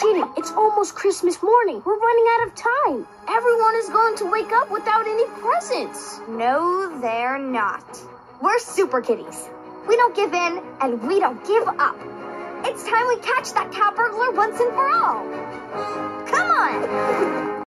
Kitty, it's almost Christmas morning. We're running out of time. Everyone is going to wake up without any presents. No, they're not. We're super kitties. We don't give in and we don't give up. It's time we catch that cat burglar once and for all. Come on!